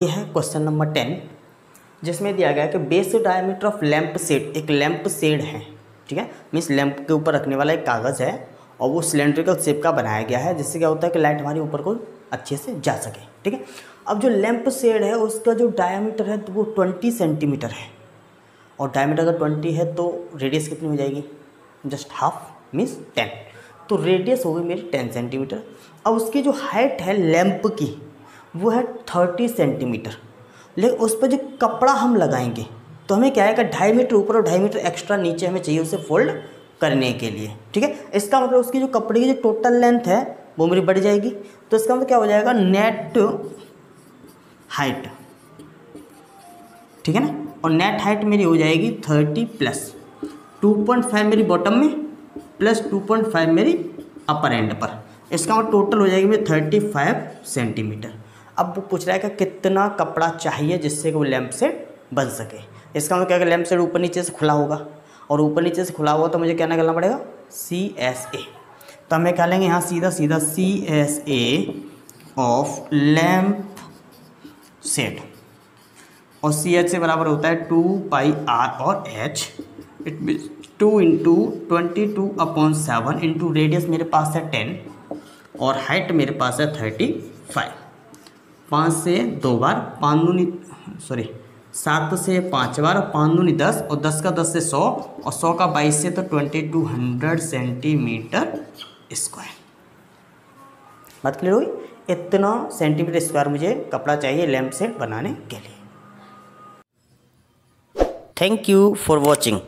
ये है question number ten, जिसमें दिया गया है कि base diameter of lamp shade एक लैंप सेड है, ठीक है? मीन्स लैंप के ऊपर रखने वाला एक कागज़ है और वो सिलेंड्रिकल शेप का बनाया गया है, जिससे क्या होता है कि लाइट हमारे ऊपर को अच्छे से जा सके, ठीक है? अब जो लैंप सेड है, उसका जो डायमीटर है तो वो ट्वेंटी सेंटीमीटर है। और डायमीटर अगर ट्वेंटी है तो रेडियस कितनी हो जाएगी? Just half means ten. तो रेडियस हो गई मेरी टेन सेंटीमीटर। अब उसकी जो हाइट है लैंप की वो है थर्टी सेंटीमीटर। लेकिन उस पर जो कपड़ा हम लगाएँगे तो हमें क्या कि ढाई मीटर ऊपर और ढाई मीटर एक्स्ट्रा नीचे हमें चाहिए उसे फोल्ड करने के लिए, ठीक है? इसका मतलब उसकी जो कपड़े की जो टोटल लेंथ है, वो मेरी बढ़ जाएगी। तो इसका मतलब क्या हो जाएगा? नेट हाइट ठीक है ना? और नेट हाइट मेरी हो जाएगी thirty plus two point five मेरी बॉटम में प्लस टू पॉइंट फाइव मेरी अपर एंड पर। इसका मतलब टोटल हो जाएगी मेरी थर्टी फाइव सेंटीमीटर अब वो पूछ रहा है कि कितना कपड़ा चाहिए जिससे कि वो लैंप सेट बन सके। इसका मतलब क्या लैंप सेट ऊपर नीचे से खुला होगा। और ऊपर नीचे से खुला हुआ तो मुझे क्या निकलना पड़ेगा? सी एस ए तो हमें क्या लेंगे यहाँ? सीधा सीधा C S A of lamp shade. और सी एच से बराबर होता है टू पाई आर और H it mean two into twenty two upon seven into radius मेरे पास है टेन और हाइट मेरे पास है थर्टी फाइव पाँच से दो बार पाँच दूनी सॉरी सात से पाँच बार पाँच दूनी दस और दस का दस से सौ और सौ का बाईस से तो twenty two hundred centimetre square बात क्लियर हुई? इतना सेंटीमीटर स्क्वायर मुझे कपड़ा चाहिए लैंप सेट बनाने के लिए। Thank you for watching